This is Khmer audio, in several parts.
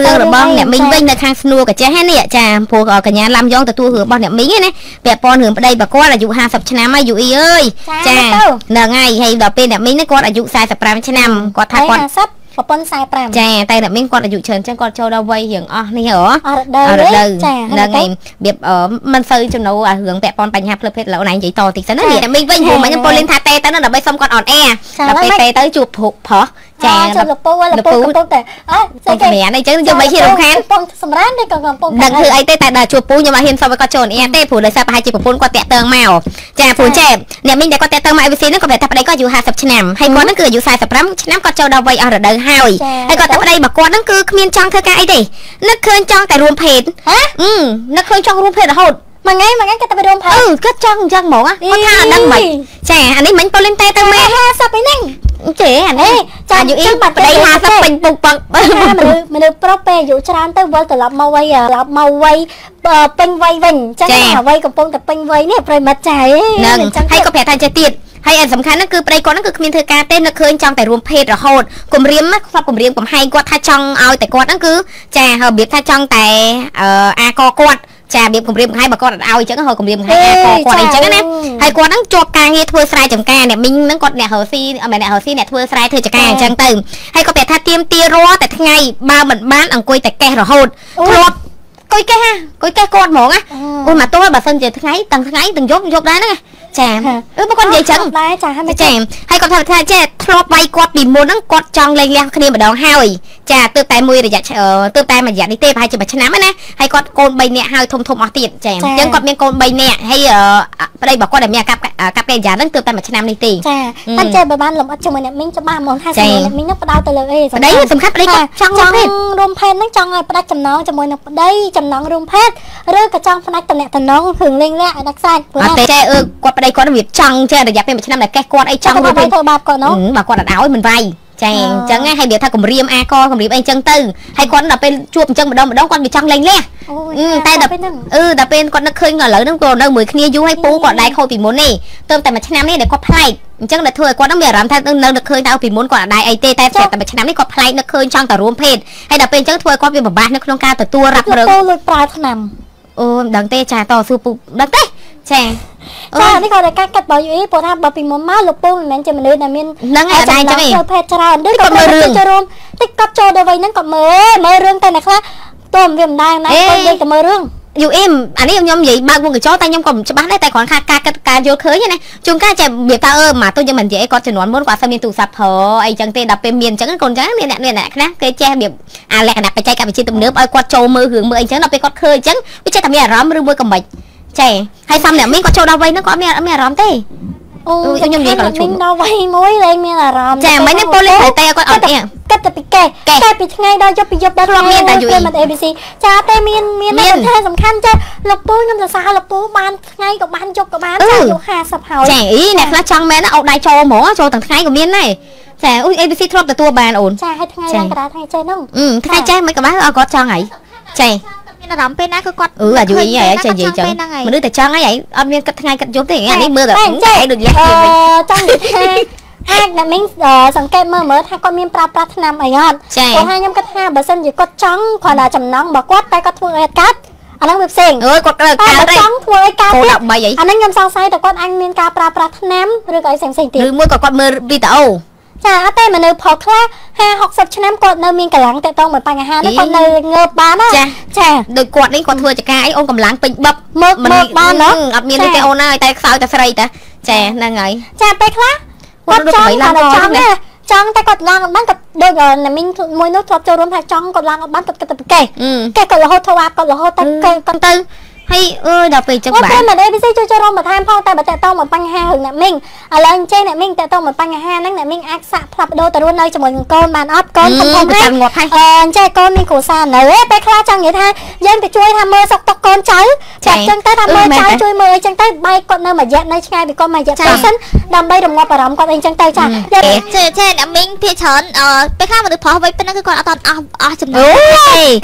រឿងរបស់អ្នកមីងវិញនៅខាងស្នួរកាចេះហ្នឹងនេះចាព្រោះកញ្ញាឡាំយ៉ងទទួលរឿងរបស់អ្នកមីងហ្នឹងណាពាក់ព័ន្ធរឿងប្តីប្រគាត់អាយុ50ឆ្នាំហើយយូអ៊ីអើយចាហ្នឹងហើយហើយដល់ពេលអ្នកមីងហ្នឹងគាត់អាយុ45ឆ្នាំគាត់ថាគាត់50ប្រពន្ធ45ចាតែអ្នកមីងគាត់អាយុច្រើនចឹងគាត់ចូលដល់វ័យរៀងអស់នេះហ៎អរដូវរដូវហ្នឹងហើយរបៀបមិនសូវចំណូលអារឿងពាក់ព័ន្ធបញ្ហាផ្លូវភេទឡូវណៃនិយាយតតិចសិនណាអ្នកមីងវិញព្រោះមិញខ្ញុំពលលេនថាតេទៅដើម្បីសុំគាត់អនអែដល់ពេលតេទៅជួបព្រោះប្រុស ចាជួបលពូលពូកំពុងតែអើស្អីសម្រាប់អញ្ចឹងខ្ញុំមិនហ៊ានរំខានកំពុងសម្រាប់តែក៏កំពុងដឹងធ្វើអីទេតែដល់ជួបពូខ្ញុំអត់ហ៊ានសុំឲ្យគាត់ចូលអនអែទេព្រោះដោយសារប្រហែលជាប្រពន្ធគាត់តាក់ទងមកចាព្រោះចេះអ្នកមីងដែលគាត់តាក់ទងមក IVC ហ្នឹងគាត់ប្រាប់ថាប្តីគាត់អាយុ50ឆ្នាំហើយគាត់ហ្នឹងគឺអាយុ45ឆ្នាំគាត់ចូលដល់វ័យអស់រដូវហើយហើយគាត់ថាប្តីរបស់គាត់ហ្នឹងគឺគ្មានចង់ធ្វើការអីទេនឹកឃើញចង់តែរួមភេទហ៎នឹកឃើញចង់រួមភេទរហូតមួយថ្ងៃមួយថ្ងៃគាត់ទៅរួមផើអឺគាត់ចង់អញ្ចឹងហ្មងគាត់ថាអត់ដឹងមិនចាអានេះមិញប៉ូលីនតេទៅមេ50ឯហ្នឹង ចេអានេះចាអាយុអ៊ីប្តី50ពេញពុកប៉ុកមនុស្សមនុស្សប្រុសពេលអាយុច្រើនទៅវិលត្រឡប់មកវ័យត្រឡប់មកវ័យពេញវ័យវិញអញ្ចឹងអ្វីកំពុងតែពេញវ័យនេះប្រិមិត្តចាហ្នឹងហើយក៏ប្រាប់ថាចេះទៀតហើយអត់សំខាន់ហ្នឹងគឺប្តីគាត់ហ្នឹងគឺគ្មានធ្វើការទេនឹកឃើញចង់តែរួមភេទរហូតគម្រាមគាត់គម្រាមកំហែងគាត់ថាចង់ឲ្យតែគាត់ហ្នឹងគឺចារបៀបថាចង់តែអាកគាត់ ចារបៀបគម្រាមកំហែងបើគាត់អត់ឲ្យអញ្ចឹងហើយគម្រាមកំហែងអាកគាត់អីចឹងណាហើយគាត់ហ្នឹងជាប់ការងារធ្វើស្រែចម្ការអ្នកមីងហ្នឹងគាត់អ្នករស់ស៊ីអមែនអ្នករស់ស៊ីអ្នកធ្វើស្រែធ្វើចម្ការអញ្ចឹងទៅហើយគាត់ប្រាប់ថាទៀមទារាល់តែថ្ងៃបើមិនបានអង្គុយតែកេះរហូតធ្លាប់អង្គុយកេះហ่ะអង្គុយកេះគាត់ហ្មងណាអូមកទោះបើសិនជាថ្ងៃទាំងថ្ងៃទាំងយប់យប់ដែរហ្នឹង ចាអឺបើគាត់និយាយចឹងដែរចាហើយចាហើយគាត់ថាថាចេះធ្លាប់វាយគាត់ពីមុនហ្នឹងគាត់ចង់លេងលះគ្នាម្ដងហើយចាទើបតែមួយរយៈទើបតែមួយរយៈនេះទេប្រហែលជាមួយឆ្នាំណាហើយគាត់កូន3នាក់ហើយធំធំអស់ទៀតចាអញ្ចឹងគាត់មានកូន3នាក់ហើយប្តីរបស់គាត់ដែលមានកាប់កាប់កេយ៉ាហ្នឹងទើបតែមួយឆ្នាំនេះទេចាតែចេះបើបានលំអិតជាមួយអ្នកមីងច្បាស់ហ្មងថាជាមួយអ្នកមីងហ្នឹងផ្ដោតទៅលើអីប្តីសំខាន់ប្តីគាត់ចង់រួមភេទរួមភេទហ្នឹងចង់ឲ្យផ្ដាច់ចំណងជាមួយនឹងប្តីចំណងរួមភេទឬក៏ចង់ផ្ដាច់តំណែងតំណងរឿងលេងលាក់ឲ្យដាច់ខ្សែអត់ទេចេះអឺគាត់ប្តីគាត់របៀបចង់ចេះរយៈពេលមួយឆ្នាំដែលកេះគាត់អីចង់រួមភេទធ្វើបាបគាត់នោះបើគាត់អត់ឲ្យមិនវាយចាអញ្ចឹងហើយវាថាគម្រាមអាកគម្រាមអីអញ្ចឹងទៅហើយគាត់ដល់ពេលជួបអញ្ចឹងម្ដងម្ដងគាត់វាចង់លេងលះតែដល់អឺដល់ពេលគាត់នឹកឃើញឥឡូវហ្នឹងគាត់នៅមួយគ្នាយូរហើយពូគាត់ដែរខូចពីមុននេះទៅតែមួយឆ្នាំនេះដែលគាត់ប្លែកអញ្ចឹងដែលធ្វើឲ្យគាត់នឹងមានអារម្មណ៍ថានៅនឹកឃើញតែពីមុនគាត់អត់ដែរអីទេតែតែមួយឆ្នាំនេះគាត់ប្លែកនឹកឃើញចង់តែរួមភេទហើយដល់ពេលអញ្ចឹងធ្វើឲ្យគាត់វាពិបាកនៅក្នុងការទទួលរ៉ាប់រងពូលួចប្រើឆ្នាំអូមិនដឹងទេចាតស៊ូពូដឹងទេ ចាចានេះគាត់តែកាត់កាត់បើយូព្រោះថាបើពីមុនមកលោកពូមិនមែនជាមនុស្សដែលមានហ្នឹងហើយតែអញ្ចឹងចូលភេទច្រើនដូចគាត់មើលរឿងចូលរួមតិចគាត់ចូលដល់វ័យហ្នឹងគាត់មើលមើលរឿងតែអ្នកខ្លះទោះវាមិនដែរណាគាត់និយាយតែមើលរឿងយូអ៊ីមអានេះខ្ញុំនិយាយបើកវងកញ្ចក់តែខ្ញុំក៏មិនច្បាស់ដែរតែគ្រាន់ថាការគិតការយល់ឃើញណាជួនកាលចេះវាថាអឺមកទៅយើងមិននិយាយគាត់ចំនួនមុនគាត់អត់មានទូរស័ព្ទប្រើអីចឹងទេដល់ពេលមានអញ្ចឹងកូនចឹងមានអ្នកអ្នកខ្លះគេចេះរបៀបអាលក្ខណៈបច្ចេកវិទ្យាទំនើបឲ្យគាត់ចូលមើលរឿងមើលអីចឹងដល់ពេលគាត់ឃើញអញ្ចឹងវាចេះតែមានអារម្មណ៍ឬមួយក៏មិន ចេះហើយសំអ្នកមីងគាត់ចូលដល់វ័យហ្នឹងគាត់មានមានអារម្មណ៍ទេអូខ្ញុំនិយាយគាត់ជុំដល់វ័យមួយលែងមានអារម្មណ៍ចាមិនទេប៉ូលីសតែគាត់អត់ទេគិតតែពីកេះកេះពីថ្ងៃដល់យប់ពីយប់ដល់មានតែយូរមិន ABC ចាតែមានមានតែសំខាន់ចាលោកពូខ្ញុំសរសើរលោកពូបានថ្ងៃក៏បានយប់ក៏បានចាយុ50ហើយចាអីអ្នកខ្លះចង់មែនអោដៃចូលហ្មងចូលទាំងថ្ងៃក៏មានដែរចាអូ ABC ធ្លាប់ទទួលបានអូនចាហើយថ្ងៃឡើងកណ្ដាលថ្ងៃចេះហ្នឹងថ្ងៃចេះមិនក៏បានគាត់ចង់ហើយចេះ មានអារម្មណ៍ពេលណាគឺគាត់អឺអាយុអីហើយចេះនិយាយចឹងមនុស្សតែចង់ហើយអត់មានគិតថ្ងៃគិតយប់ទេអានេះមើលតែឯងដូចលះវិញចង់និយាយថាអាចអ្នកមីងសង្កេតមើលមើលថាគាត់មានប្រើប្រាស់ថ្នាំអីអត់ព្រោះថាខ្ញុំគិតថាបើសិនជាគាត់ចង់គ្រាន់តែចំណងរបស់គាត់តែគាត់ធ្វើឲ្យកាត់អាហ្នឹងវាផ្សេងអើគាត់កើតកើតចង់ធ្វើឲ្យកើតទៀតអាហ្នឹងខ្ញុំសង្ស័យតែគាត់អាចមានការប្រើប្រាស់ថ្នាំឬក៏អីផ្សេងៗទៀតឬមួយក៏គាត់មើលវីដេអូ ចាអត់ទេមនុស្សផលខ្លះ50 60ឆ្នាំគាត់នៅមានកម្លាំងតេតងមួយបញ្ហានេះគាត់នៅងើបបានណាចាចាដូចគាត់នេះគាត់ធ្វើចការអីអូនកម្លាំងពេញបឹបមើលមើលបានណាអត់មានទេអូនហើយតែខ្សោយតែស្រីតាចាហ្នឹងហើយចាពេលខ្លះគាត់ចង់គាត់ចង់ណាចង់តែគាត់ឡើងអត់បានគាត់ដូចណាមីងមួយនោះធ្លាប់ចូលរួមថាចង់គាត់ឡើងអត់បានគាត់គិតទៅកេះកេះគាត់រហូតធ្វើអាគាត់រហូតតែគាត់ទៅ ហើយអើយដល់ពេលចឹងបាទតែមិនអីពិសេសជួយចូលរួមបន្ថែមផងតែបើតើតមកបញ្ហារឿងអ្នកមីងឥឡូវអញ្ចឹងអ្នកមីងតើតមកបញ្ហាហ្នឹងអ្នកមីងអាចសាក់ផ្លាប់បដូរទៅរស់នៅជាមួយនឹងកូនបានអត់កូនកំពុងតែងាប់ហើយអញ្ចឹងកូនមានគ្រួសារនៅពេលខ្លះចង់និយាយថាយើងទៅជួយថាមើលសុខទុក្ខកូនចៅចាអញ្ចឹងទៅថាមើលចៅជួយមើលអីចឹងទៅបែកគាត់នៅមួយរយៈនៅឆ្ងាយពីគាត់មួយរយៈទៅសិនដើម្បីរងាប់អារម្មណ៍គាត់អីចឹងទៅចាចេះចេះអ្នកមីងភាច្រើនអឺពេលខ្លះមនុស្សប្រុសវិញប៉ុណ្ណឹងគឺគាត់អត់អស់អស់ចំណូល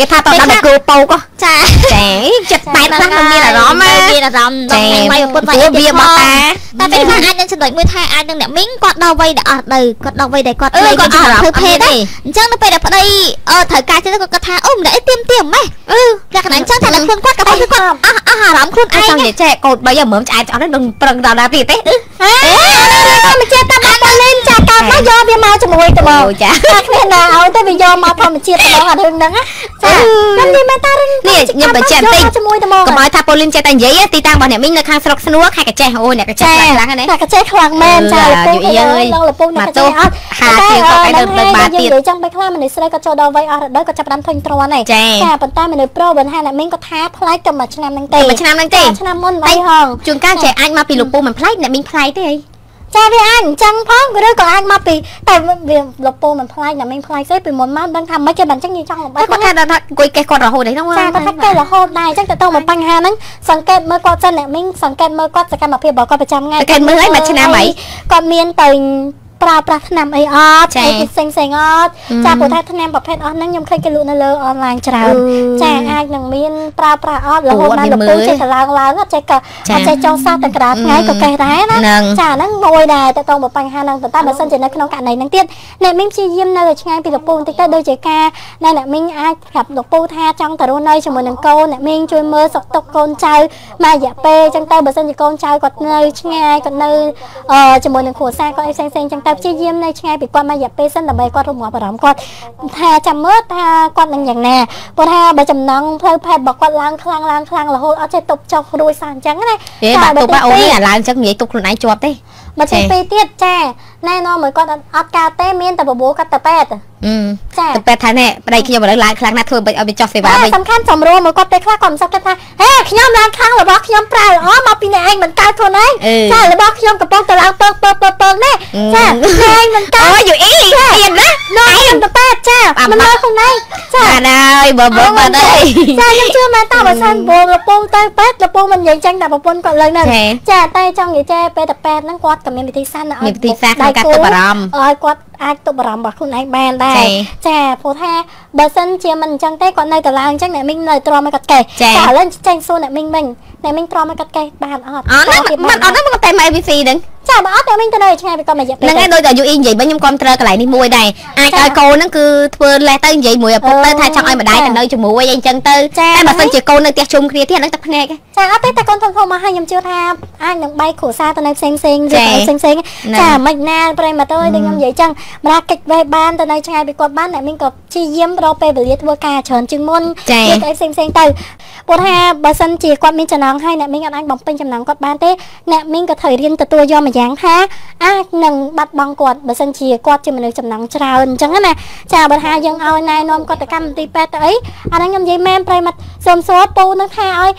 គេថាតដល់គោពោក ចាចាចិត្តបែកខ្លះមិនមានអារម្មណ៍ណាមានអារម្មណ៍ដល់ចាថ្ងៃវាយពុតវាយព្រោះវាបកតាតែពេលខ្លះអាចនឹងចំណុចមួយថាអាចនឹងអ្នកមីងគាត់ដល់វ័យដែលអស់ទៅគាត់ដល់វ័យដែលគាត់អឺលេងគាត់គាត់អារម្មណ៍ធ្វើភេទអត់មានទេទេអញ្ចឹងនៅពេលដែលប្តីអឺត្រូវការចិត្តគាត់គាត់ថាអូម្នាក់អីទៀមទៀមម៉េះអឺលក្ខណៈអញ្ចឹងតែដល់ខ្លួនគាត់ក៏គាត់គាត់អស់អស់អារម្មណ៍ខ្លួនឯឯងងចង់និយាយចេះកូនបីឲ្យមើលឆ្អែតឆ្អត់នឹងប្រឹងដល់ណាទៀតទេអេមកចេះតាមប៉ូលីនចាកើតមកយកវាមកជាមួយទៅមកអូចាតែគ្មានណាឲ្យទេវាយកមកធម្មជាតិទៅមកអារឿងហ្នឹងណាចាខ្ញុំនិយាយ មែនតារឿងនេះខ្ញុំបញ្ជាក់បន្តិចជាមួយទៅមកកុំឲ្យថាប៉ូលីនចេះតែនិយាយទីតាំងរបស់អ្នកមីងនៅខាងស្រុកស្នួរខេត្តកញ្ចេះអូអ្នកកញ្ចេះខ្លាំងៗណាតែកចេះខ្លាំងមែនចាលពូយូរអើយដល់លពូអ្នកកចេះអត់ហាជាងគាត់ឲ្យនៅបាតទៀតយើងនិយាយចឹងបីខ្លះមនុស្សស្រីក៏ចូលដល់វ័យអស់រដូវក៏ចាប់ផ្ដើមធុញទ្រាន់ដែរចាចាប៉ុន្តែមនុស្សប្រុសបើថាអ្នកមីងក៏ថាប្លែកទៅមួយឆ្នាំហ្នឹងទេមួយឆ្នាំហ្នឹងទេឆ្នាំមុនមិនហងជួនកាលចេះអាចមកពីលោកពូមិនប្លែកអ្នកមីងប្លែកទេអី ចាវាអាចអញ្ចឹងផងឬក៏អាចមកពីតែវាលពូមិនប្លែកអ្នកមីងប្លែកទេពីមុនមកដឹងថាមិនគេមិនអញ្ចឹងយើងចង់បំបីតែគាត់ថាដល់ថាអង្គុយកេះគាត់រហូតអីហ្នឹងចាគាត់ថាគេរហូតដែរអញ្ចឹងទៅទៅមកបញ្ហាហ្នឹងសង្កេតមើលគាត់សិនអ្នកមីងសង្កេតមើលគាត់សកម្មភាពរបស់គាត់ប្រចាំថ្ងៃតែគេមើលឲ្យមួយឆ្នាំអីគាត់មានទៅ ប្រើប្រាស់ថ្នាំអីអត់ចាអីផ្សេងផ្សេងៗអត់អឺចាព្រោះថាថ្នាំប្រភេទអស់ហ្នឹងខ្ញុំឃើញគេលក់នៅលើអនឡាញច្រើនអឺចាអាចនឹងមានប្រើប្រាស់អត់រហូតអូអត់ដល់មានលមើពូលចេះតែឡើងឡើងអត់ចេះក៏ចាអត់ចេះចង់សោះតែក្រាថ្ងៃអឺក៏កេះដែរណាហ្នឹងចាហ្នឹងមួយដែរតើតោមកបញ្ហាហ្នឹងប៉ុន្តែបើសិនជានៅក្នុងករណីហ្នឹងទៀតអ្នកមីងព្យាយាមនៅឲ្យឆ្ងាយពីលពូបន្តិចទៅដូចជាការដែលអ្នកមីងអាចប្រាប់លពូថាចង់ទៅរស់នៅជាមួយនឹងកូនអ្នកមីងជួយមើលសុខទុក្ខកូនចៅមករយៈពេលអញ្ចឹងទៅបើសិនជាកូនចៅគាត់នៅឆ្ងាយគាត់នៅអឺជាមួយនឹងគ្រួសារគាត់អីផ្សេងៗអញ្ចឹងទៅព្យាយាមនៅឆ្ងាយពីគាត់មករយៈពេលសិនដើម្បីគាត់រងាប់អារម្មណ៍គាត់ថាចាំមើលថាគាត់នឹងយ៉ាងណាព្រោះថាបើចំណងផ្លូវភេទរបស់គាត់ឡើងខ្លាំងឡើងខ្លាំងរហូតអត់ចេះទប់ចុះរួចសោះអញ្ចឹងណាហេបាក់ទុកបាក់អូននេះអាឡើងចឹងនិយាយទុកខ្លួនឯងជាប់ទេ មកទីពីរទៀតចាណែនាំឲ្យគាត់អត់អត់កើតទេមានតែបបួលគាត់ទៅពេទ្យអឺចាទៅពេទ្យថានេះប្តីខ្ញុំឥឡូវឡើងខ្លាំងណាស់ធ្វើមិនឲ្យវាចុះសេវាវិញសំខាន់សំរួលមកគាត់ពេលខ្លះគាត់មិនសឹកគិតថាហេខ្ញុំឡើងខ្លាំងរបស់ខ្ញុំប្រើល្អមកពីអ្នកឯងមិនកើតខ្លួនឯងអឺចារបស់ខ្ញុំកំពុងតែឡើងពើពើពើពើនេះអឺចាអ្នកឯងមិនកើតអូយូអ៊ីមានណានោះខ្ញុំទៅពេទ្យចាអាមិនម៉ាលើក់ខ្លួនឯងចាបានហើយបើបើបើអីចាខ្ញុំជឿមែនតើបើសិនបងលពងទៅពេទ្យលពងមិននិយាយចឹងតែប្រពន្ធគាត់លើហ្នឹងចាចាតែចង់និយាយចេះពេលតែពេទ្យហ្នឹងគាត់ក៏មានវិធីសាស្ត្រណាមានវិធីសាស្ត្រក្នុងការទប់អារម្មណ៍ឲ្យគាត់អាចទប់អារម្មណ៍របស់ខ្លួនឯងបានដែរចាចាព្រោះថាបើសិនជាមិនអញ្ចឹងទេគាត់នៅតែឡើងអញ្ចឹងអ្នកមីងនៅទ្រាំឲ្យគាត់កេះចាឥឡូវចេញសួរអ្នកមីងវិញអ្នកមីងទ្រាំឲ្យគាត់កេះបានអត់អត់ហ្នឹងមិនអត់ហ្នឹងមកតែមក ABC ហ្នឹងចាបើអត់អ្នកមីងទៅនៅឆ្ងាយពីគាត់មួយរយៈពេលហ្នឹងហើយដូចតែយូអ៊ីនិយាយវិញខ្ញុំគ្រប់ត្រកន្លែងនេះមួយដែរអាចឲ្យកូនហ្នឹងគឺធ្វើលេះទៅនិយាយមួយឪពុកទៅថាចង់ឲ្យម្ដាយទៅនៅជាមួយអីចឹងទៅតែបើសិនជាកូននៅផ្ទះជុំគ្នាទៀតហ្នឹងទឹកភ្នែកចាអត់ទេតែកូនធំធំមកហើយខ្ញុំជឿថាអាចនឹងបែកគ្រួសារទៅនៅផ្សេងផ្សេងៗចាឬផ្សេងផ្សេងៗហ្នឹងចាមិនណាប្រិយមកទៅដូចខ្ញុំនិយាយចឹងម្ដងកិច្ចវេះបានទៅនៅឆ្ងាយពីគាត់បានអ្នកមីងក៏ព្យាយាមរកពេលវេលាធ្វើការច្រើនជាងមុនចាឬអីផ្សេងផ្សេងៗទៅព្រោះថាបើសិនជាគាត់មានចំណងហើយអ្នកមីងអត់អាចបំពេញចំណងគាត់បានទេអ្នកមីងក៏ត្រូវរៀនទទួលយកម្យ៉ាងថាអាចនឹងបាត់បង់គាត់បើសិនជាគាត់ជាមនុស្សចំណងច្រើនអញ្ចឹងណាចាបើថាយើងឲ្យណែនាំគាត់ទៅកម្មវិធីពេទ្យទៅអីអាហ្នឹងខ្ញុំនិយាយមែនប្រិយមិត្តសូមសួរពូនឹងថាឲ្យ